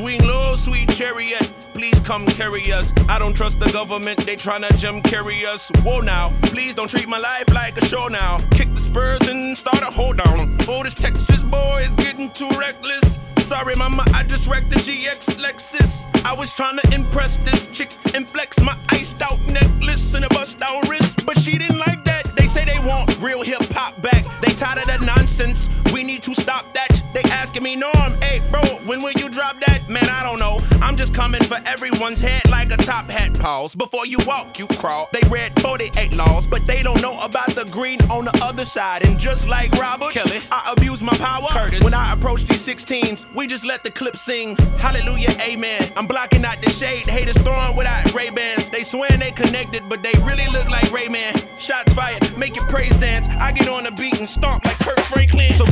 Swing low, sweet chariot. Please come carry us. I don't trust the government, they tryna Jim Carrey us. Whoa now, please don't treat my life like a show now. Kick the spurs and start a hold down. Oh, this Texas boy is getting too reckless. Sorry, mama, I just wrecked the GX Lexus. I was trying to impress this chick and flex my iced out necklace and a bust down wrist, but she didn't like that. They say they want real hip hop back. They tired of that nonsense. We need to stop that. They asking me, Norm, hey, bro, when will you drop that? Man, I don't know. I'm just coming for everyone's head like a top hat. Pause. Before you walk, you crawl. They read 48 laws, but they don't know about the green on the other side. And just like Robert Kelly, I abuse my power. Curtis. When I approach these 16s, we just let the clip sing. Hallelujah, amen. I'm blocking out the shade. Haters throwing without Ray Bans. They swear they connected, but they really look like Rayman. Shots fired, make your praise dance. I get on the beat and stomp like Kirk Franklin. So